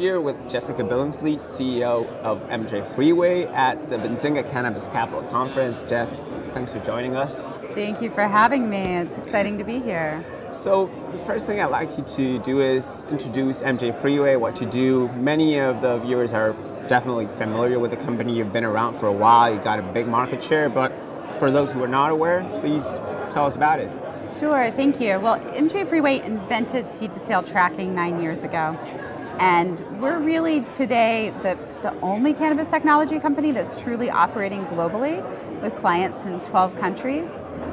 here with Jessica Billingsley, CEO of MJ Freeway at the Benzinga Cannabis Capital Conference. Jess, thanks for joining us. Thank you for having me. It's exciting to be here. So, the first thing I'd like you to do is introduce MJ Freeway, what you do. Many of the viewers are definitely familiar with the company. You've been around for a while, you got a big market share, but for those who are not aware, please tell us about it. Sure, thank you. Well, MJ Freeway invented seed to sale tracking nine years ago. And we're really today the, the only cannabis technology company that's truly operating globally with clients in 12 countries.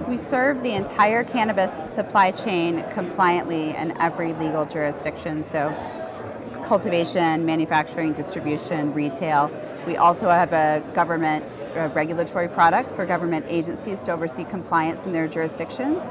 We serve the entire cannabis supply chain compliantly in every legal jurisdiction. So, cultivation, manufacturing, distribution, retail. We also have a government a regulatory product for government agencies to oversee compliance in their jurisdictions.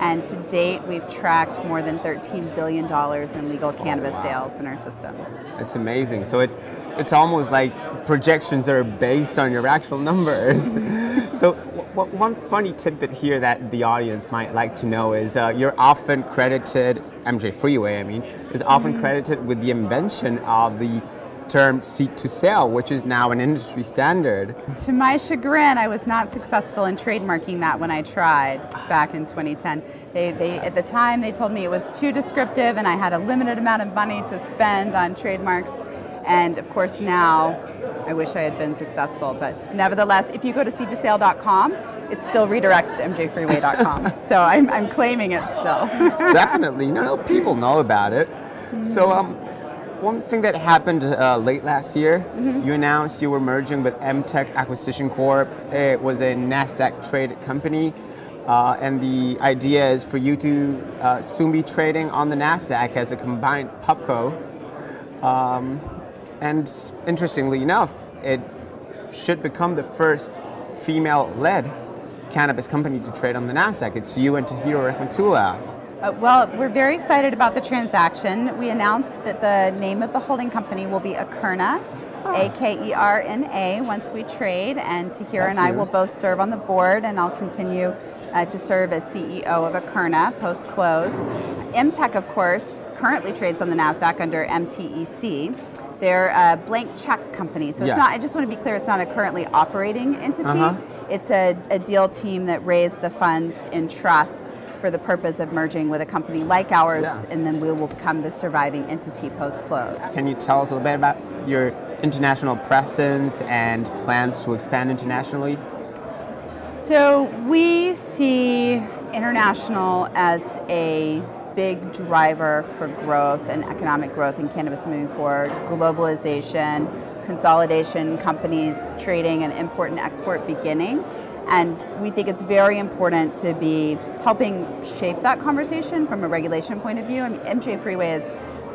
And to date, we've tracked more than $13 billion in legal cannabis oh, wow. sales in our systems. It's amazing. So it's, it's almost like projections that are based on your actual numbers. so one funny tidbit here that the audience might like to know is uh, you're often credited, MJ Freeway, I mean, is often mm-hmm. credited with the invention of the term seed to sale, which is now an industry standard. To my chagrin, I was not successful in trademarking that when I tried back in 2010. They, they, at the time, they told me it was too descriptive and I had a limited amount of money to spend on trademarks. And of course, now I wish I had been successful. But nevertheless, if you go to seedtosale.com, it still redirects to mjfreeway.com. so I'm, I'm claiming it still. Definitely. No, no, people know about it. So, um, one thing that happened uh, late last year, mm-hmm. you announced you were merging with MTech Acquisition Corp. It was a NASDAQ traded company. Uh, and the idea is for you to uh, soon be trading on the NASDAQ as a combined pubco. Um, and interestingly enough, it should become the first female led cannabis company to trade on the NASDAQ. It's you and Tahira Rahmatullah. Uh, well, we're very excited about the transaction. We announced that the name of the holding company will be Akerna, oh. A K E R N A, once we trade, and Tahira That's and I will both serve on the board, and I'll continue uh, to serve as CEO of Akerna post close. MTech, of course, currently trades on the NASDAQ under MTEC. They're a blank check company, so yeah. it's not. I just want to be clear, it's not a currently operating entity. Uh-huh. It's a, a deal team that raised the funds in trust for the purpose of merging with a company like ours, yeah. and then we will become the surviving entity post close. Can you tell us a little bit about your international presence and plans to expand internationally? So, we see international as a big driver for growth and economic growth in cannabis moving forward. Globalization, consolidation, companies trading and import and export beginning. And we think it's very important to be helping shape that conversation from a regulation point of view. I mean, MJ Freeway is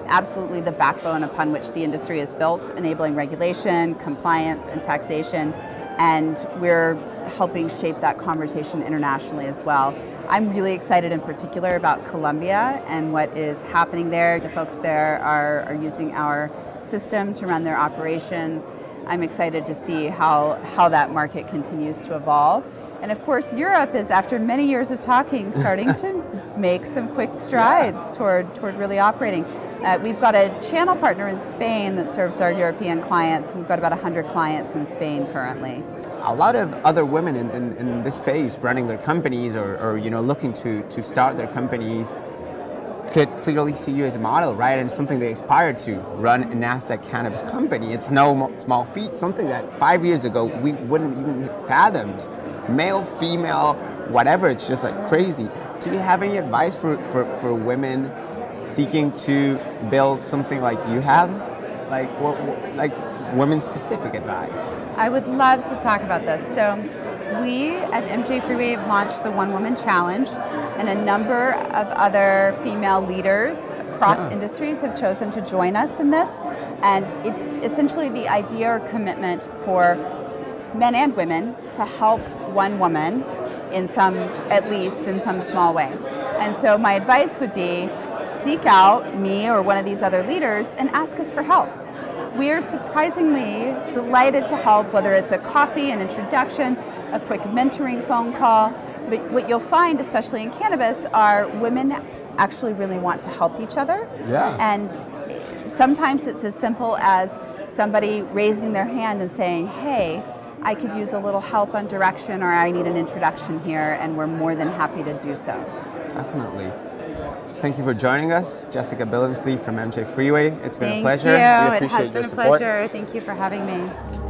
absolutely the backbone upon which the industry is built, enabling regulation, compliance, and taxation. And we're helping shape that conversation internationally as well. I'm really excited in particular about Colombia and what is happening there. The folks there are, are using our system to run their operations. I'm excited to see how, how that market continues to evolve. And of course, Europe is, after many years of talking, starting to make some quick strides yeah. toward, toward really operating. Uh, we've got a channel partner in Spain that serves our European clients. We've got about 100 clients in Spain currently. A lot of other women in, in, in this space running their companies or, or you know looking to, to start their companies could clearly see you as a model, right? And something they aspire to run a NASDAQ cannabis company. It's no small feat, something that five years ago we wouldn't even fathomed. Male, female, whatever, it's just like crazy. Do you have any advice for, for, for women seeking to build something like you have? Like, what, what like women specific advice? I would love to talk about this. So, we at MJ Freeway have launched the One Woman Challenge, and a number of other female leaders across yeah. industries have chosen to join us in this. And it's essentially the idea or commitment for men and women to help one woman in some, at least in some small way. And so my advice would be seek out me or one of these other leaders and ask us for help. We are surprisingly delighted to help, whether it's a coffee, an introduction, a quick mentoring phone call. But what you'll find, especially in cannabis, are women actually really want to help each other. Yeah. And sometimes it's as simple as somebody raising their hand and saying, hey, I could use a little help on direction or I need an introduction here, and we're more than happy to do so. Definitely. Thank you for joining us, Jessica Billingsley from MJ Freeway. It's been Thank a pleasure. You. We appreciate it has your been support. a pleasure. Thank you for having me.